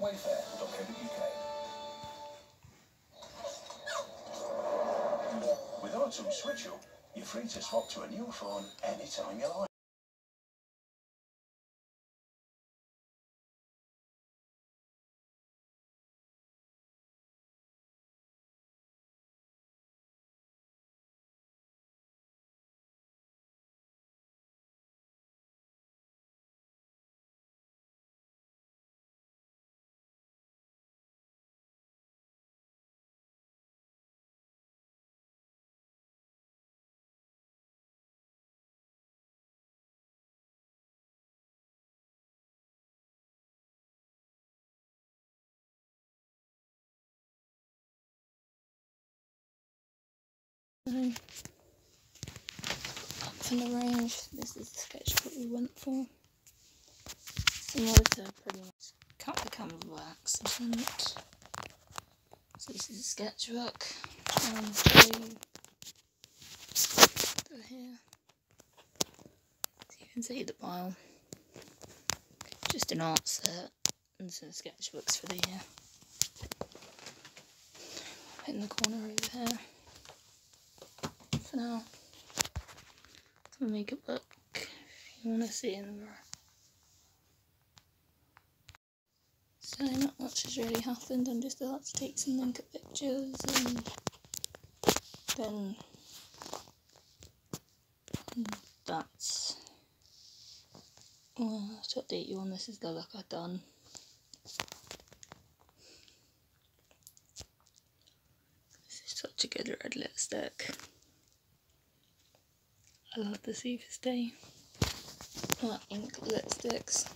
wayfair.co.uk. With iTunes you're free to swap to a new phone anytime you like. So, up from the range, this is the sketchbook we went for. Similar to uh, pretty much cut the camera by accident. So this is a sketchbook. So here, so you can see the pile. Just an art set and some sketchbooks for the year. In the corner over here for now. So make it look if you want to see in the mirror. So not much has really happened. I'm just about to take some Linker pictures and then that's well, to update you on this is the look I've done. This is such a good red lipstick. I love the Seaface Day uh, ink lipsticks.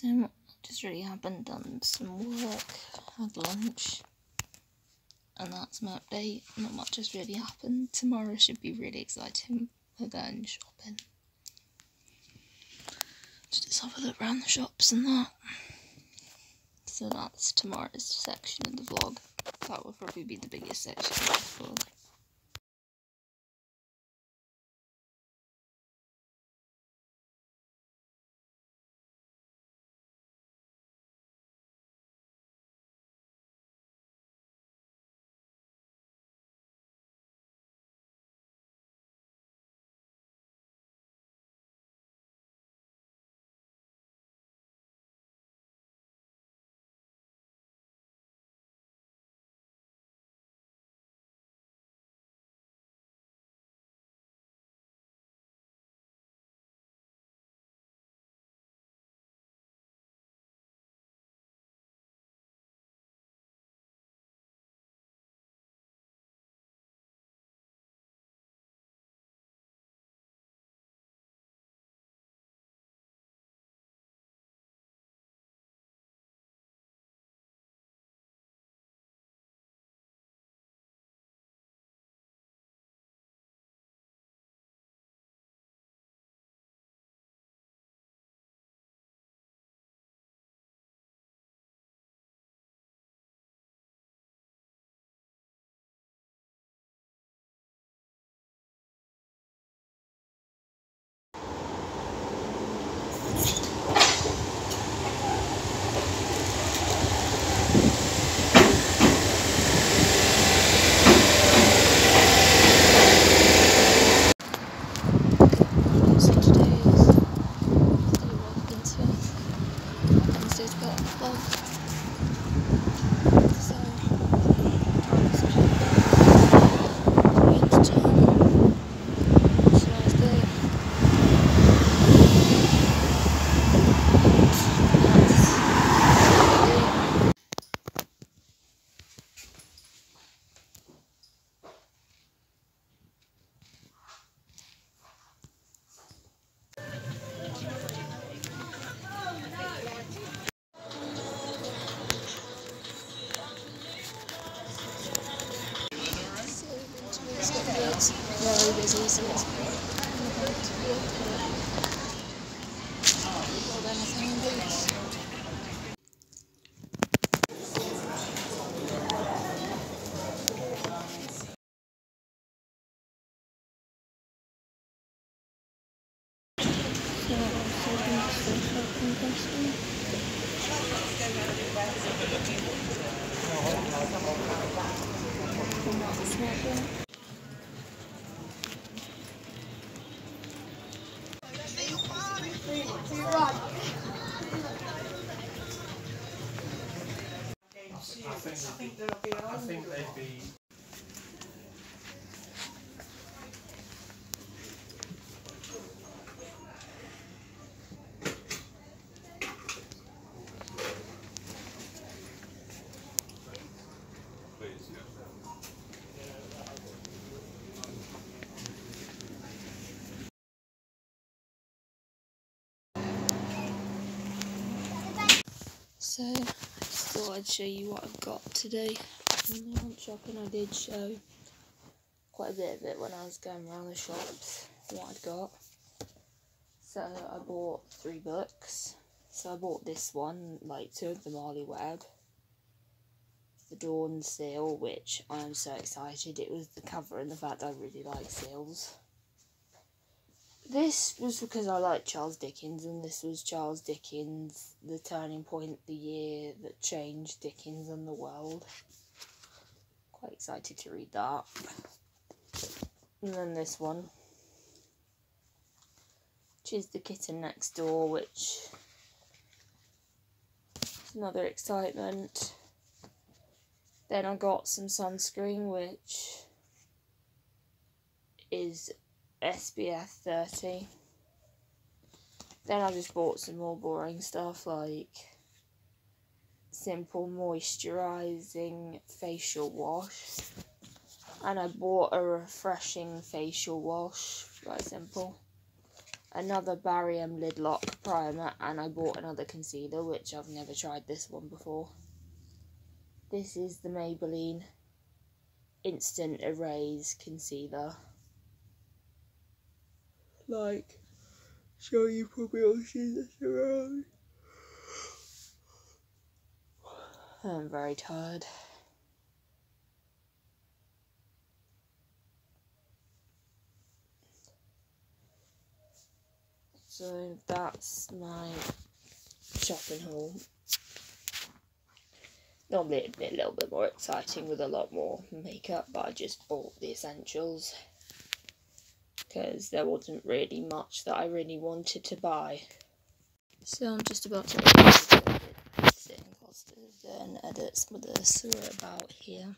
So just really happened, done some work, had lunch, and that's my update. Not much has really happened. Tomorrow should be really exciting. We're going shopping. Just have a look around the shops and that. So that's tomorrow's section of the vlog. That will probably be the biggest section of the vlog. I think they'd be, I think they'd be So, I just thought I'd show you what I've got today. When I went shopping, I did show quite a bit of it when I was going around the shops, what I'd got. So, I bought three books. So, I bought this one, like two of them Holly Webb. The Dawn Seal, which I am so excited. It was the cover and the fact I really like seals. This was because I like Charles Dickens, and this was Charles Dickens, The Turning Point, the year that changed Dickens and the world. Quite excited to read that. And then this one, which is The Kitten Next Door, which is another excitement. Then I got some sunscreen, which is SPF 30. Then I just bought some more boring stuff like simple moisturizing facial wash. And I bought a refreshing facial wash, very simple. Another Barry M Lid Lock primer, and I bought another concealer, which I've never tried this one before. This is the Maybelline Instant Erase Concealer like so you probably all see this around. I'm very tired. So that's my shopping haul. Normally it'd be a little bit more exciting with a lot more makeup, but I just bought the essentials because there wasn't really much that I really wanted to buy. So I'm just about to sit and edit some of this we're about here.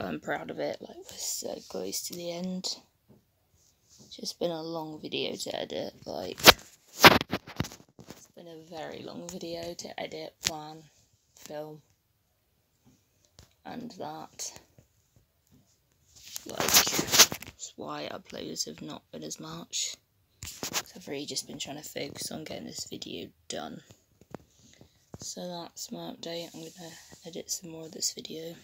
I'm proud of it, like we're so close to the end. It's just been a long video to edit, like it's been a very long video to edit, plan, film, and that like that's why uploads have not been as much. I've really just been trying to focus on getting this video done. So that's my update. I'm gonna edit some more of this video.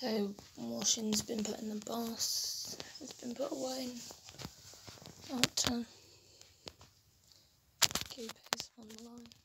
So washing's been put in the bath. It's been put away out to uh, keep his on the line.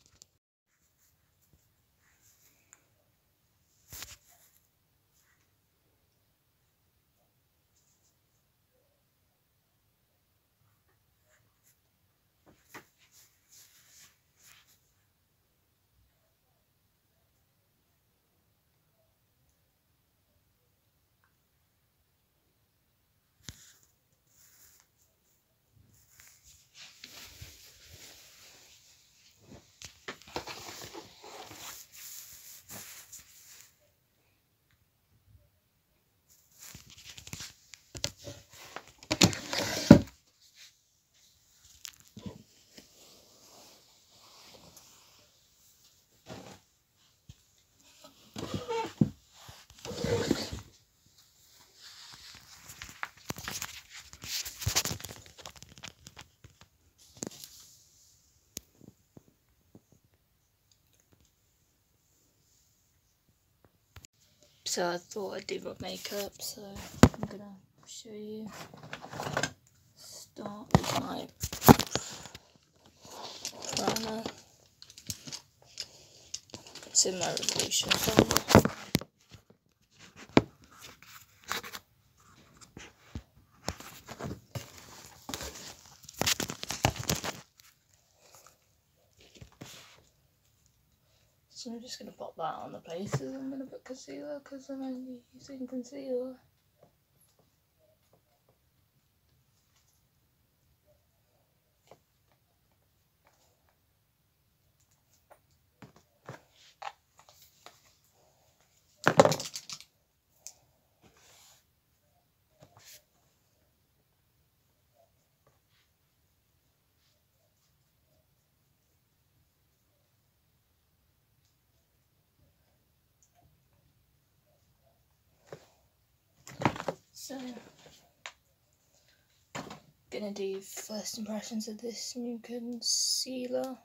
So I thought I'd do my makeup, so I'm gonna show you. Start with my primer. It's in my revolution folder. So I'm just going to pop that on the places I'm going to put concealer because I'm only using concealer. So, gonna do first impressions of this new concealer.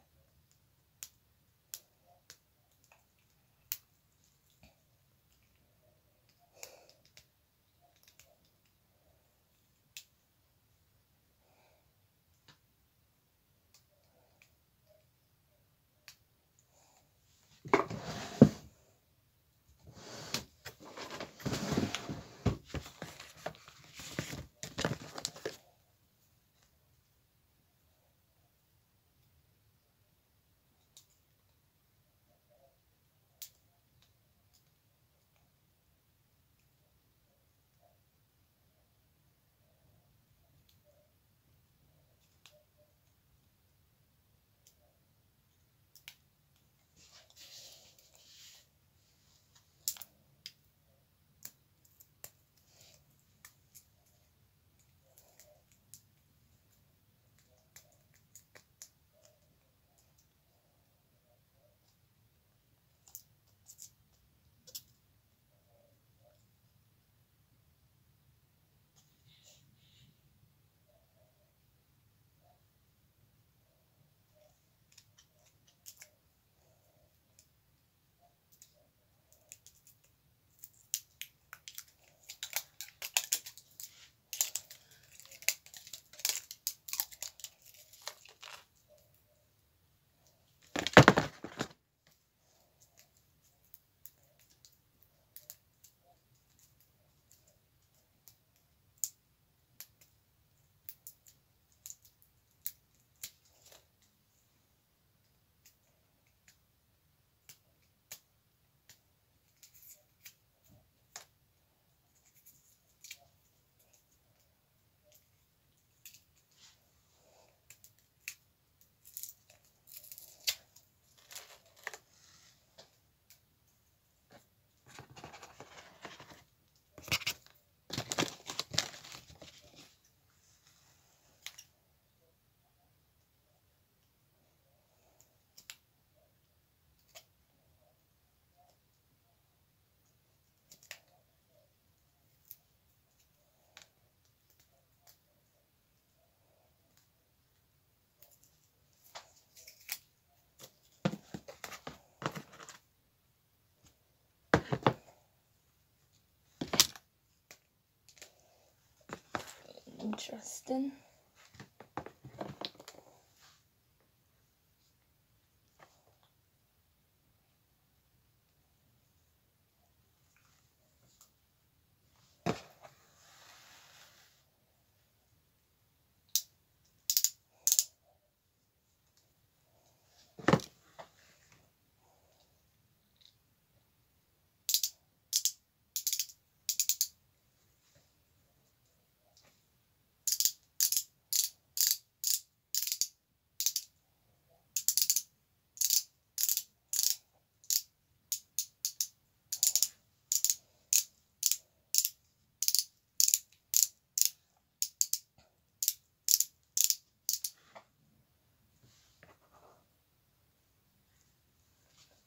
Interesting.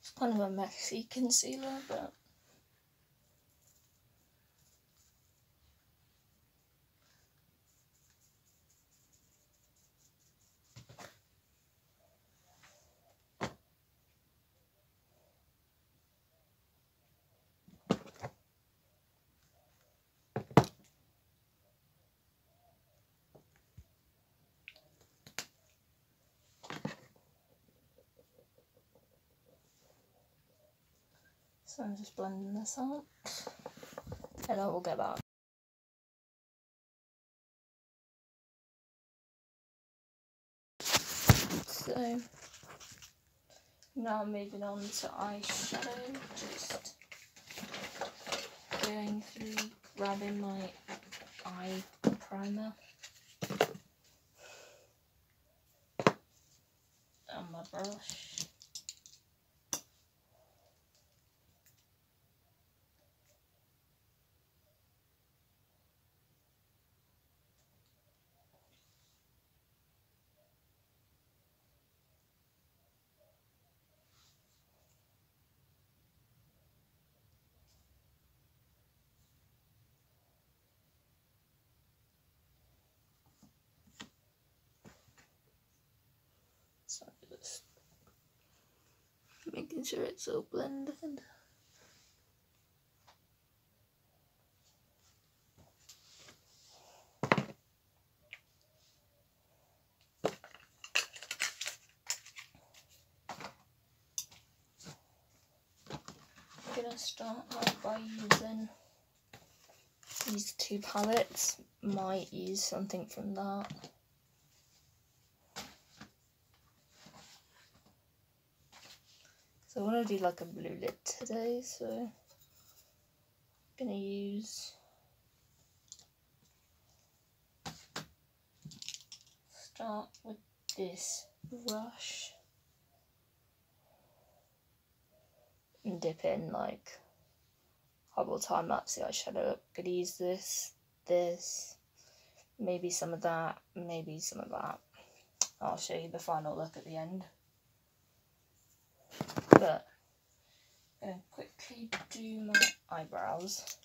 It's kind of a messy concealer, but so I'm just blending this out, and I will get back. So now moving on to eyeshadow, just going through grabbing my eye primer and my brush. Making sure it's all blended. I'm gonna start out by using these two palettes. Might use something from that. So I want to do like a blue lip today, so I'm gonna use start with this brush and dip in like I will time lapse the eyeshadow. Could use this, this, maybe some of that, maybe some of that. I'll show you the final look at the end but I'm going to quickly do my eyebrows.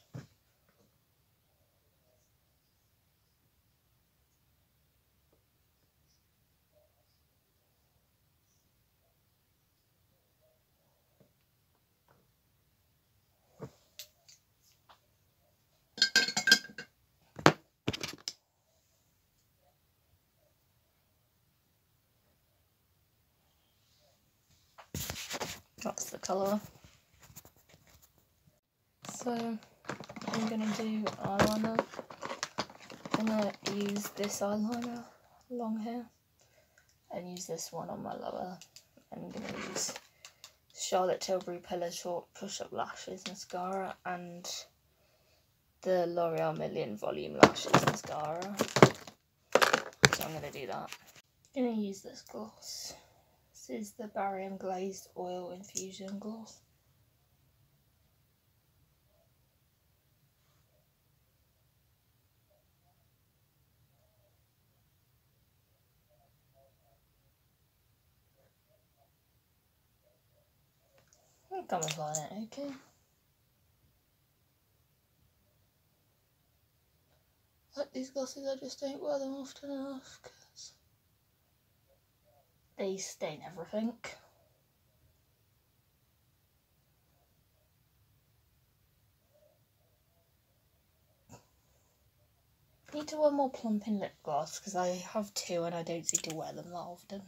Colour. So I'm gonna do eyeliner. I'm gonna use this eyeliner long hair and use this one on my lower. I'm gonna use Charlotte Tilbury Pillow Talk Push Up Lashes Mascara and the L'Oreal Million Volume Lashes Mascara. So I'm gonna do that. I'm gonna use this gloss. This is the Barry M Glazed Oil Infusion Gloss. I'm applying it okay. Like these glosses, I just don't wear them often enough they stain everything. Need to wear more plumping lip gloss because I have two and I don't seem to wear them that often.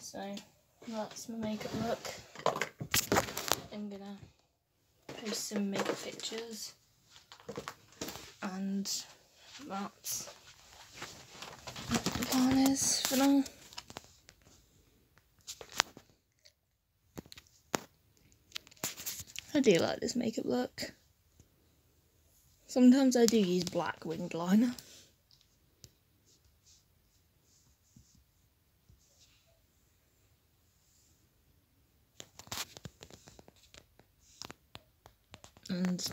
So that's my makeup look. I'm gonna post some makeup pictures and that's for now. I do like this makeup look. Sometimes I do use black winged liner. And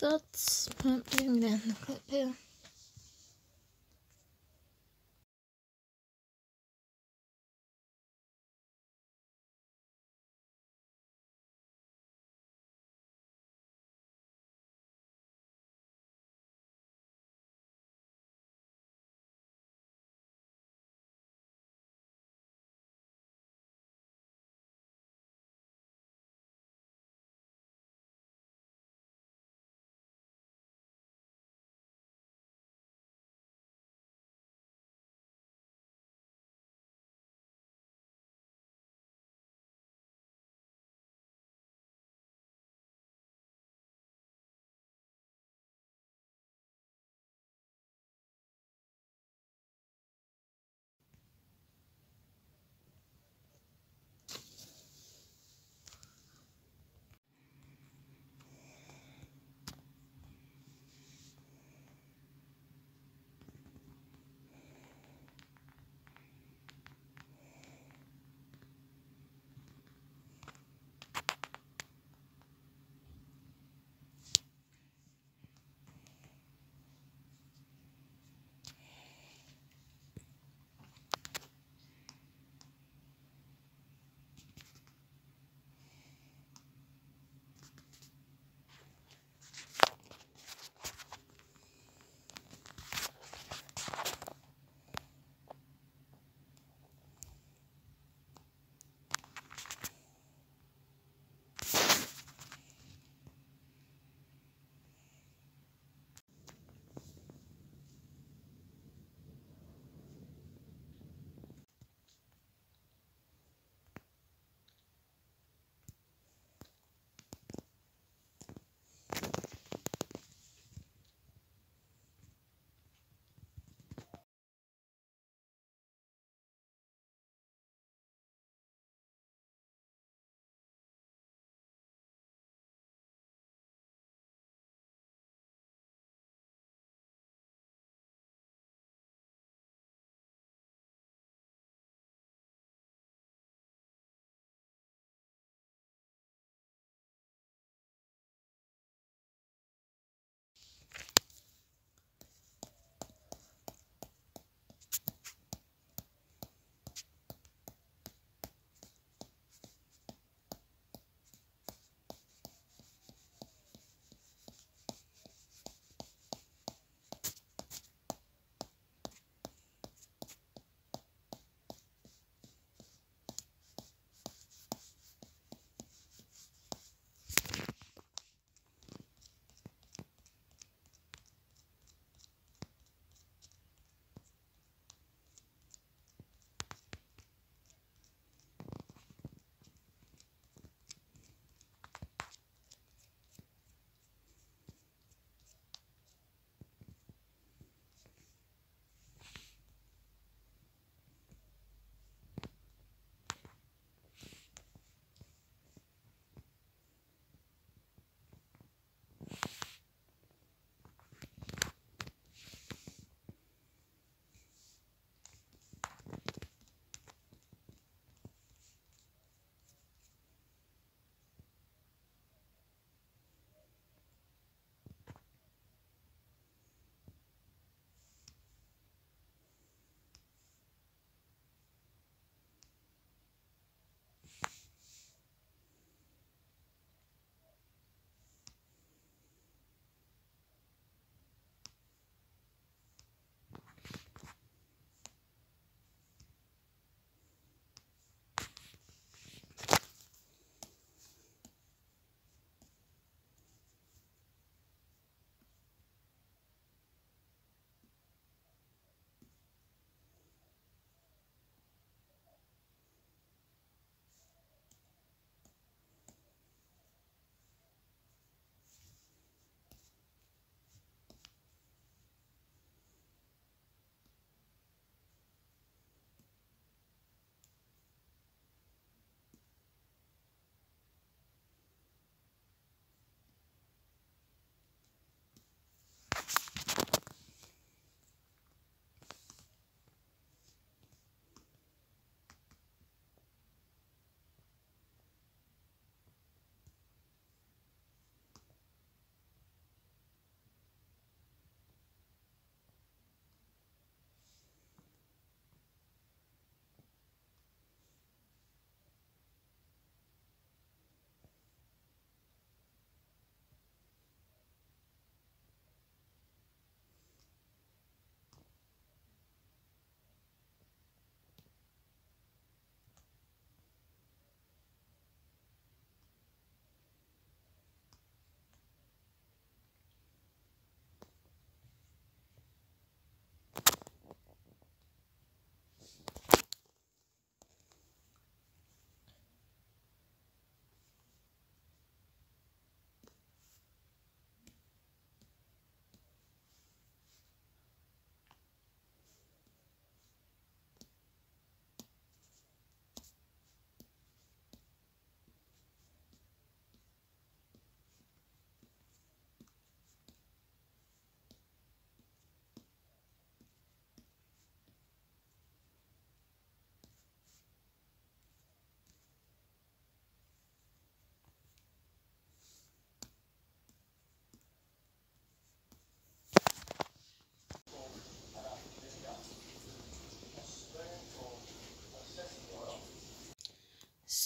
that's going to end the clip here.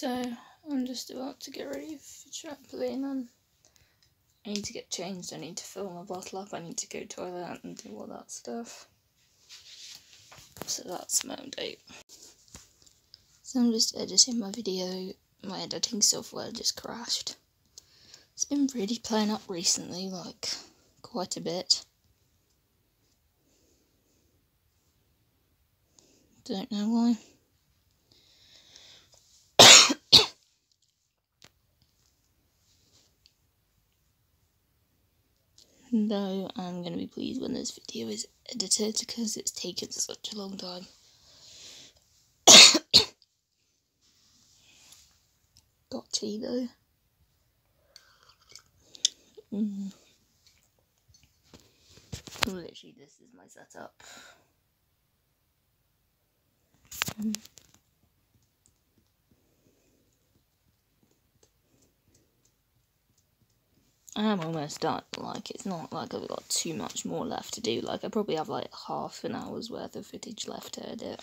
So I'm just about to get ready for trampoline and I need to get changed, I need to fill my bottle up, I need to go toilet and do all that stuff. So that's my update. So I'm just editing my video, my editing software just crashed. It's been really playing up recently, like quite a bit. Don't know why. Though I'm going to be pleased when this video is edited because it's taken such a long time. Got tea though. Mm. Literally, this is my setup. Mm. I'm almost done. Like, it's not like I've got too much more left to do. Like, I probably have like half an hour's worth of footage left to edit.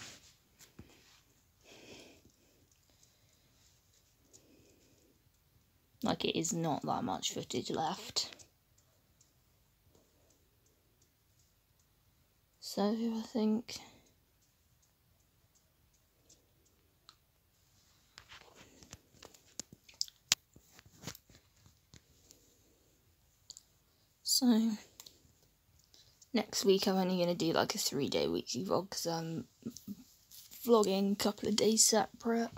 Like, it is not that much footage left. So, I think. So, next week I'm only going to do like a three day weekly vlog because I'm vlogging a couple of days separate.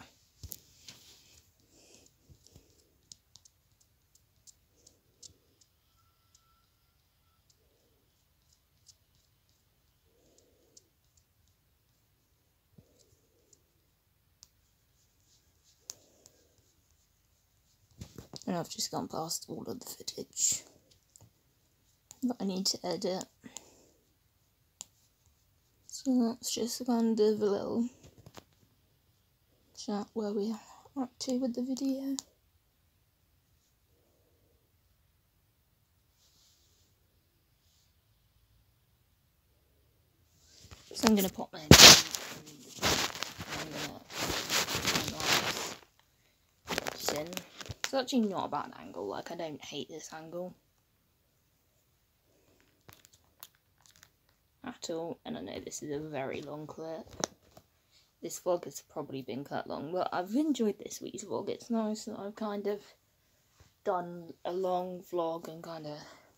And I've just gone past all of the footage that I need to edit. So that's just kind of a little chat where we are up to with the video. So I'm gonna pop my in. It's actually not a bad angle, like I don't hate this angle. At all and I know this is a very long clip. This vlog has probably been cut long but I've enjoyed this week's vlog. It's nice that I've kind of done a long vlog and kind of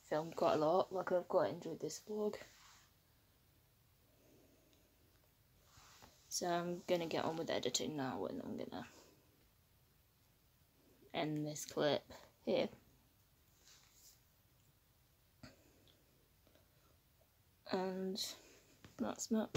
filmed quite a lot. Like I've quite enjoyed this vlog. So I'm gonna get on with editing now and I'm gonna end this clip here. And that's not